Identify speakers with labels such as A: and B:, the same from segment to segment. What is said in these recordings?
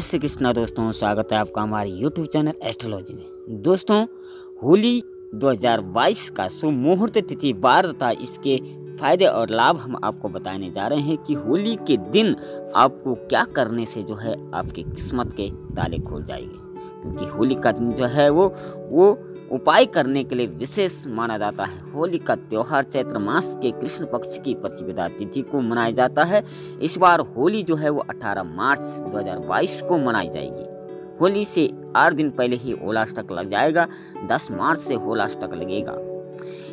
A: जय श्री कृष्णा दोस्तों, स्वागत है आपका हमारे यूट्यूब चैनल एस्ट्रोलॉजी में। दोस्तों, होली 2022 का शुभ मुहूर्त तिथि, वार तथा इसके फ़ायदे और लाभ हम आपको बताने जा रहे हैं कि होली के दिन आपको क्या करने से जो है आपकी किस्मत के ताले खोल जाएँगे। क्योंकि होली का दिन जो है वो वो उपाय करने के लिए विशेष माना जाता है। होली का त्यौहार चैत्र मास के कृष्ण पक्ष की प्रतिपदा तिथि को मनाया जाता है। इस बार होली जो है वो 18 मार्च 2022 को मनाई जाएगी। होली से आठ दिन पहले ही होलाष्टक लग जाएगा। 10 मार्च से होलाष्टक लगेगा।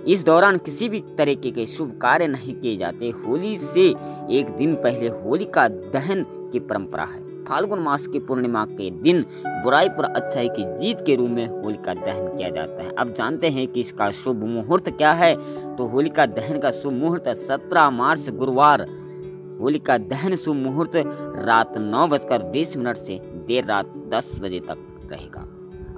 A: इस दौरान किसी भी तरीके के शुभ कार्य नहीं किए जाते। होली से एक दिन पहले होली का दहन की परंपरा है। फाल्गुन मास की पूर्णिमा के दिन बुराई पर अच्छाई की जीत के रूप में होलिका दहन किया जाता है। अब जानते हैं कि इसका शुभ मुहूर्त क्या है? तो होलिका दहन का शुभ मुहूर्त सत्रह मार्च, गुरुवार। होलिका दहन शुभ मुहूर्त रात नौ बजकर बीस मिनट से देर रात दस बजे तक रहेगा।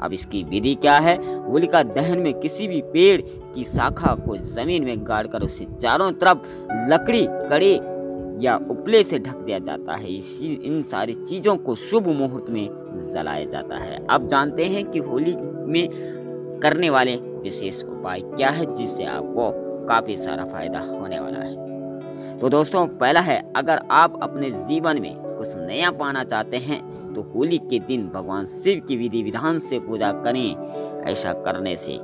A: अब इसकी विधि क्या है? होलिका दहन में किसी भी पेड़ की शाखा को ज़मीन में गाड़कर उसे चारों तरफ़ लकड़ी, कड़े या उपले से ढक दिया जाता है। इसी, इन सारी चीज़ों को शुभ मुहूर्त में जलाया जाता है। अब जानते हैं कि होली में करने वाले विशेष उपाय क्या है, जिससे आपको काफ़ी सारा फ़ायदा होने वाला है। तो दोस्तों, पहला है, अगर आप अपने जीवन में कुछ नया पाना चाहते हैं तो होली के दिन भगवान शिव की विधि विधान से पूजा करें। ऐसा करने से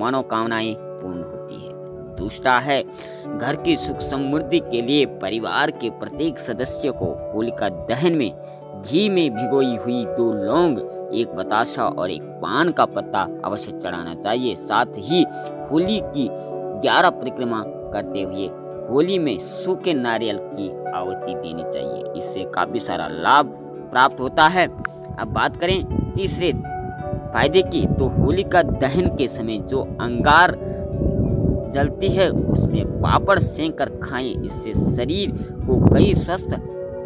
A: मनोकामनाएँ पूर्ण होती है। दूसरा है। घर की सुख समृद्धि के लिए परिवार के प्रत्येक सदस्य को होलिका दहन में घी में भिगोई हुई दो लौंग, एक बताशा और एक पान का पत्ता अवश्य चढ़ाना चाहिए। साथ ही होली की ग्यारह परिक्रमा करते हुए होली में सूखे नारियल की आहुति देनी चाहिए। इससे काफ़ी सारा लाभ प्राप्त होता है। अब बात करें तीसरे फ़ायदे की तो होली का दहन के समय जो अंगार जलती है, उसमें पापड़ सेंक कर खाएँ। इससे शरीर को कई स्वस्थ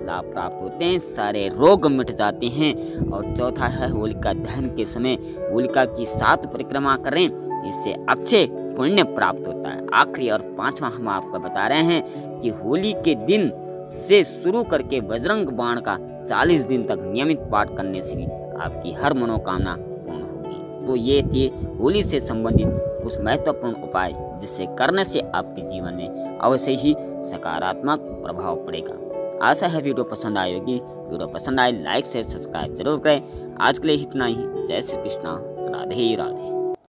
A: लाभ प्राप्त होते हैं, सारे रोग मिट जाते हैं। और चौथा है होलिका दहन के समय, होलिका की सात परिक्रमा करें, इससे अच्छे पुण्य प्राप्त होता है। आखिरी और पांचवा हम आपको बता रहे हैं कि होली के दिन से शुरू करके बजरंग बाण का 40 दिन तक नियमित पाठ करने से भी आपकी हर मनोकामना तो ये थे होली से संबंधित कुछ महत्वपूर्ण उपाय, जिसे करने से आपके जीवन में अवश्य ही सकारात्मक प्रभाव पड़ेगा। आशा है वीडियो पसंद आएगी होगी। वीडियो पसंद आए, लाइक से सब्सक्राइब ज़रूर करें। आज के लिए इतना ही। जय श्री कृष्णा। राधे राधे